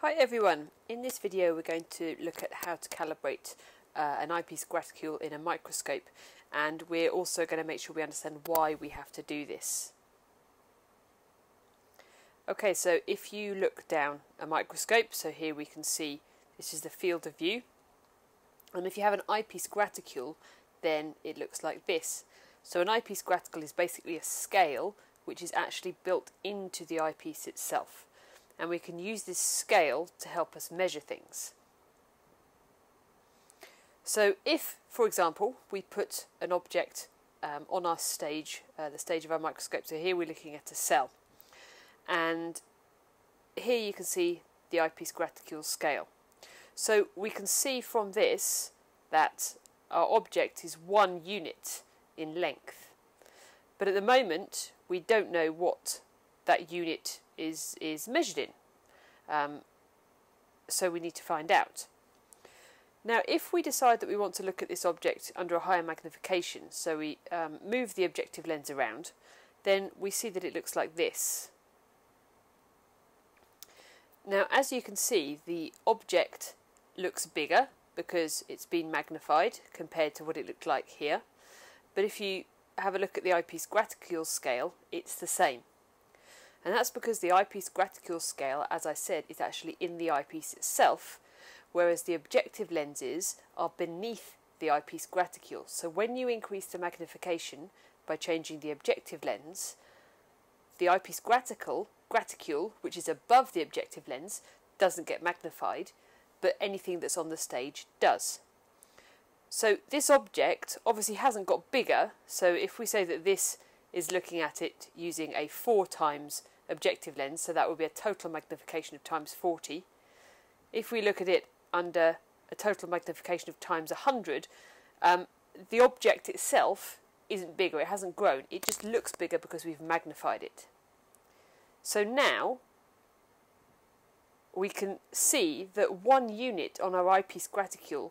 Hi everyone, in this video we're going to look at how to calibrate uh, an eyepiece graticule in a microscope and we're also going to make sure we understand why we have to do this. Okay, so if you look down a microscope, so here we can see this is the field of view and if you have an eyepiece graticule then it looks like this. So an eyepiece graticule is basically a scale which is actually built into the eyepiece itself and we can use this scale to help us measure things. So if, for example, we put an object um, on our stage, uh, the stage of our microscope, so here we're looking at a cell, and here you can see the eyepiece graticule scale. So we can see from this that our object is one unit in length. But at the moment, we don't know what that unit is, is measured in. Um, so we need to find out. Now, if we decide that we want to look at this object under a higher magnification, so we um, move the objective lens around, then we see that it looks like this. Now, as you can see, the object looks bigger because it's been magnified compared to what it looked like here. But if you have a look at the eyepiece graticule scale, it's the same. And that's because the eyepiece graticule scale, as I said, is actually in the eyepiece itself, whereas the objective lenses are beneath the eyepiece graticule. So when you increase the magnification by changing the objective lens, the eyepiece graticule, graticule, which is above the objective lens, doesn't get magnified, but anything that's on the stage does. So this object obviously hasn't got bigger, so if we say that this is looking at it using a 4 times objective lens, so that would be a total magnification of times 40. If we look at it under a total magnification of times 100, um, the object itself isn't bigger, it hasn't grown, it just looks bigger because we've magnified it. So now we can see that one unit on our eyepiece graticule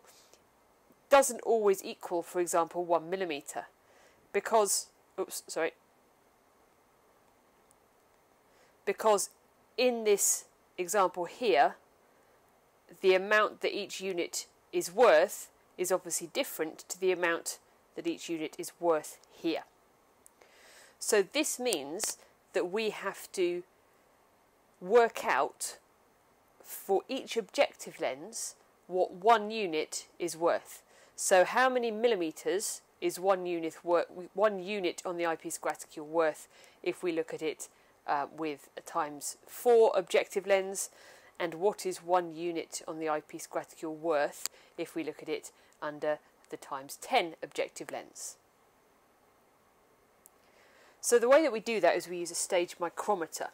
doesn't always equal, for example, one millimeter, because oops, sorry, because in this example here, the amount that each unit is worth is obviously different to the amount that each unit is worth here. So this means that we have to work out for each objective lens what one unit is worth. So how many millimeters is one unit one unit on the eyepiece graticule worth if we look at it uh, with a times 4 objective lens and what is one unit on the eyepiece graticule worth if we look at it under the times 10 objective lens. So the way that we do that is we use a stage micrometer.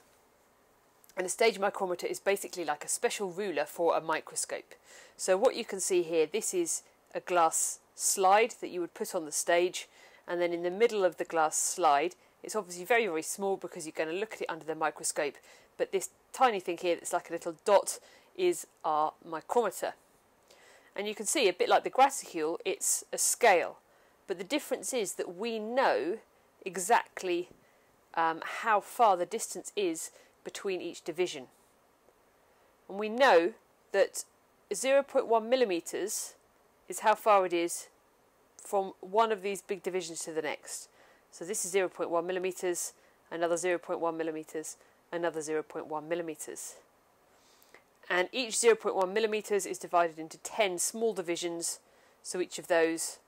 And a stage micrometer is basically like a special ruler for a microscope. So what you can see here, this is a glass slide that you would put on the stage and then in the middle of the glass slide it's obviously very very small because you're going to look at it under the microscope but this tiny thing here that's like a little dot is our micrometer. And you can see a bit like the graticule it's a scale but the difference is that we know exactly um, how far the distance is between each division. And we know that 0.1 millimeters is how far it is from one of these big divisions to the next. So this is 0.1 millimeters, another 0.1 millimeters, another 0.1 millimeters. And each 0.1 millimeters is divided into 10 small divisions, so each of those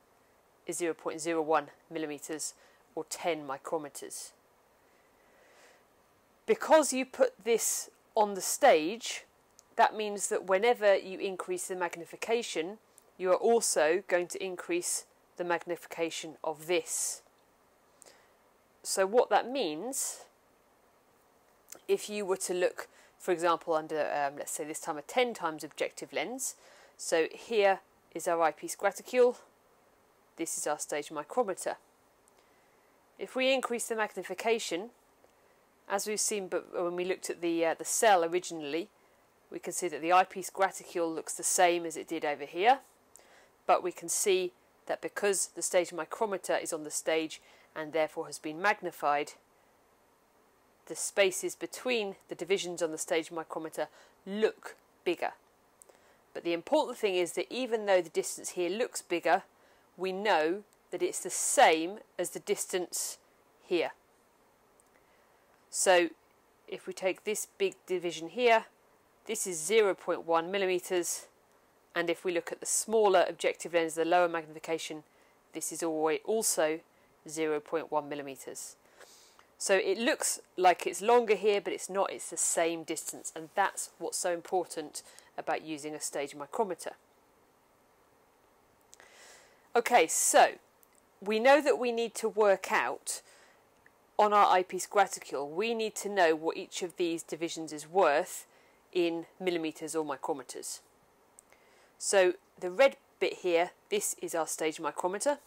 is 0.01 millimeters or 10 micrometers. Because you put this on the stage, that means that whenever you increase the magnification, you are also going to increase the magnification of this. So what that means, if you were to look, for example, under, um, let's say this time a 10 times objective lens, so here is our eyepiece graticule, this is our stage micrometer. If we increase the magnification, as we've seen but when we looked at the, uh, the cell originally, we can see that the eyepiece graticule looks the same as it did over here but we can see that because the stage micrometer is on the stage and therefore has been magnified, the spaces between the divisions on the stage micrometer look bigger. But the important thing is that even though the distance here looks bigger, we know that it's the same as the distance here. So if we take this big division here, this is 0.1 millimeters, and if we look at the smaller objective lens, the lower magnification, this is also 0.1 millimeters. So it looks like it's longer here, but it's not, it's the same distance, and that's what's so important about using a stage micrometer. Okay, so we know that we need to work out on our eyepiece graticule, we need to know what each of these divisions is worth in millimetres or micrometers. So the red bit here, this is our stage micrometer.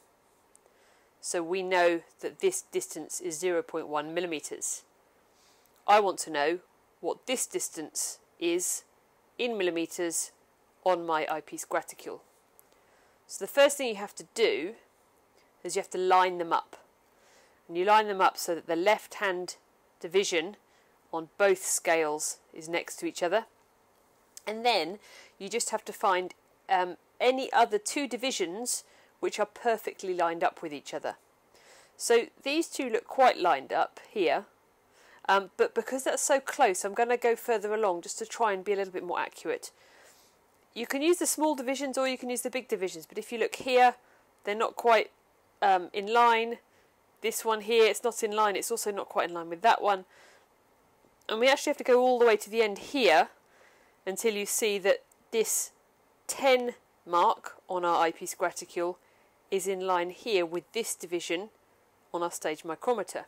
So we know that this distance is 0.1 millimetres. I want to know what this distance is in millimetres on my eyepiece graticule. So the first thing you have to do is you have to line them up. And you line them up so that the left hand division on both scales is next to each other. And then you just have to find um, any other two divisions which are perfectly lined up with each other. So these two look quite lined up here, um, but because that's so close, I'm going to go further along just to try and be a little bit more accurate. You can use the small divisions or you can use the big divisions, but if you look here, they're not quite um, in line. This one here, it's not in line, it's also not quite in line with that one. And we actually have to go all the way to the end here until you see that this 10 mark on our eyepiece graticule is in line here with this division on our stage micrometer.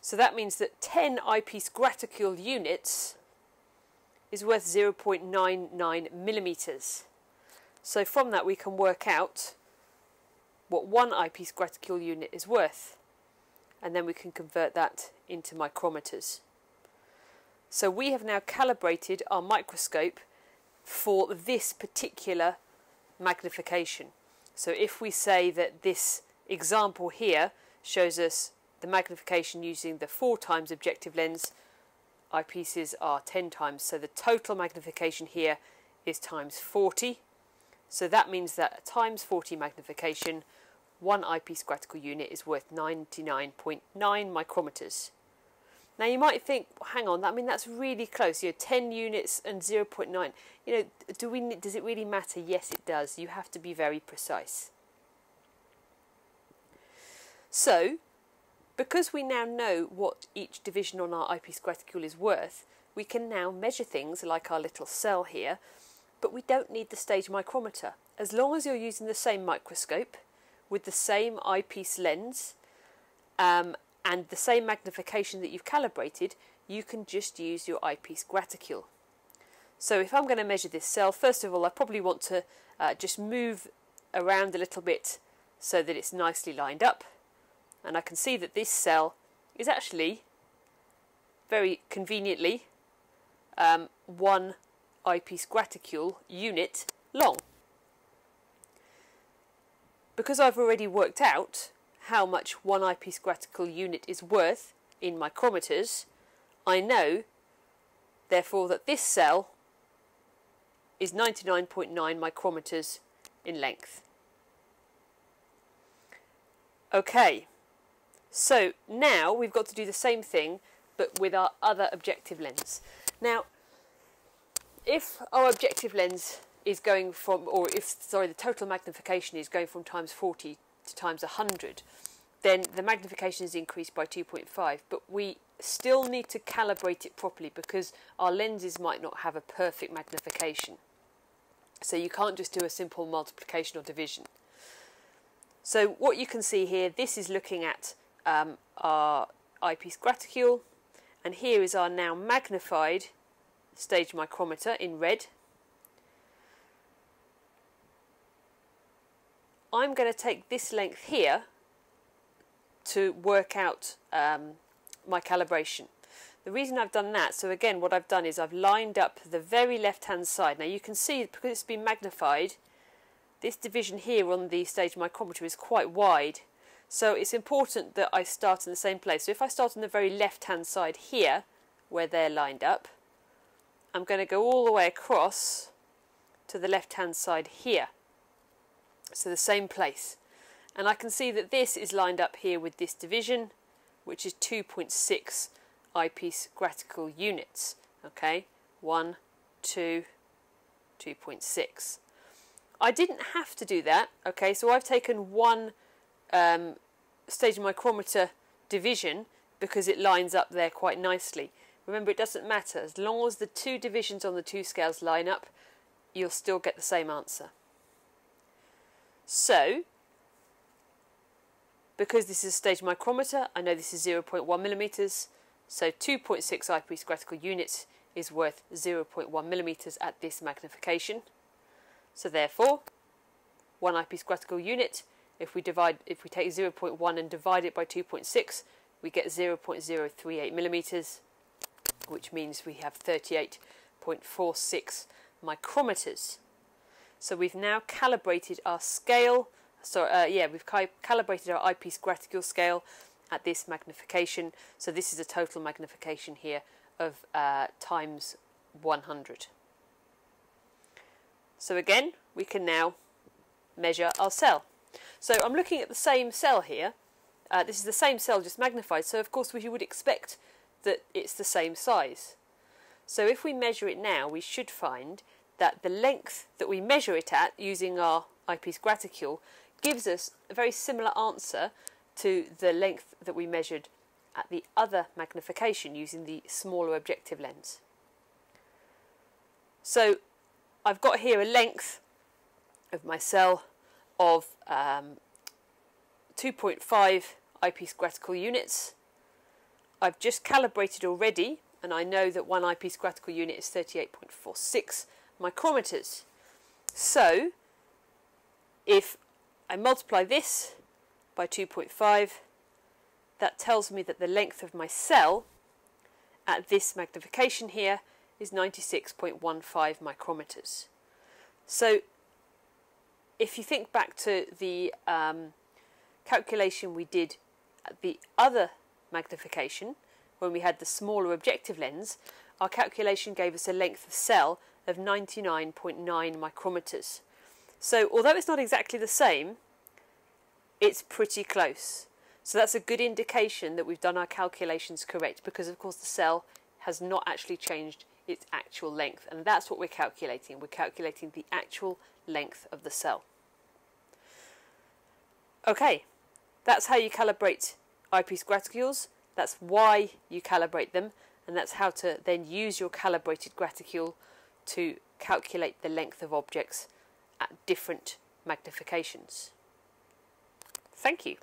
So that means that 10 eyepiece graticule units is worth 0.99 millimeters. So from that we can work out what one eyepiece graticule unit is worth and then we can convert that into micrometers. So we have now calibrated our microscope for this particular magnification. So if we say that this example here shows us the magnification using the 4 times objective lens, eyepieces are 10 times. So the total magnification here is times 40. So that means that times 40 magnification one eyepiece graticule unit is worth 99.9 micrometers. Now you might think, hang on, I mean that's really close. You know, 10 units and 0.9. You know, do we? Does it really matter? Yes, it does. You have to be very precise. So, because we now know what each division on our eyepiece graticule is worth, we can now measure things like our little cell here, but we don't need the stage micrometer. As long as you're using the same microscope, with the same eyepiece lens um, and the same magnification that you've calibrated, you can just use your eyepiece graticule. So if I'm going to measure this cell, first of all, I probably want to uh, just move around a little bit so that it's nicely lined up. And I can see that this cell is actually very conveniently um, one eyepiece graticule unit long because I've already worked out how much one eyepiece graticule unit is worth in micrometers, I know, therefore, that this cell is 99.9 micrometers in length. Okay, so now we've got to do the same thing but with our other objective lens. Now, if our objective lens is going from, or if, sorry, the total magnification is going from times 40 to times 100, then the magnification is increased by 2.5. But we still need to calibrate it properly because our lenses might not have a perfect magnification. So you can't just do a simple multiplication or division. So what you can see here, this is looking at um, our eyepiece graticule, and here is our now magnified stage micrometer in red, I'm going to take this length here to work out um, my calibration. The reason I've done that, so again what I've done is I've lined up the very left hand side. Now you can see because it's been magnified, this division here on the stage micrometer is quite wide. So it's important that I start in the same place. So if I start on the very left hand side here, where they're lined up, I'm going to go all the way across to the left hand side here. So the same place. And I can see that this is lined up here with this division, which is 2.6 eyepiece graticule units. Okay, 1, 2, 2.6. I didn't have to do that, okay, so I've taken one um, stage micrometer division because it lines up there quite nicely. Remember, it doesn't matter. As long as the two divisions on the two scales line up, you'll still get the same answer. So, because this is a stage micrometer, I know this is 0.1 millimeters, so 2.6 eyepiece graticule units is worth 0.1 millimeters at this magnification. So therefore, one eyepiece graticule unit, if we divide, if we take 0.1 and divide it by 2.6, we get 0.038 millimeters, which means we have 38.46 micrometers. So we've now calibrated our scale. So uh, yeah, we've calibrated our eyepiece graticule scale at this magnification. So this is a total magnification here of uh, times 100. So again, we can now measure our cell. So I'm looking at the same cell here. Uh, this is the same cell just magnified, so of course we would expect that it's the same size. So if we measure it now, we should find that the length that we measure it at using our eyepiece graticule gives us a very similar answer to the length that we measured at the other magnification using the smaller objective lens. So I've got here a length of my cell of um, 2.5 eyepiece graticule units. I've just calibrated already and I know that one eyepiece graticule unit is 38.46 micrometers. So if I multiply this by 2.5 that tells me that the length of my cell at this magnification here is 96.15 micrometers. So if you think back to the um, calculation we did at the other magnification, when we had the smaller objective lens, our calculation gave us a length of cell of 99.9 micrometers. So although it's not exactly the same, it's pretty close. So that's a good indication that we've done our calculations correct because of course the cell has not actually changed its actual length and that's what we're calculating. We're calculating the actual length of the cell. Okay, that's how you calibrate eyepiece graticules, that's why you calibrate them and that's how to then use your calibrated graticule to calculate the length of objects at different magnifications. Thank you.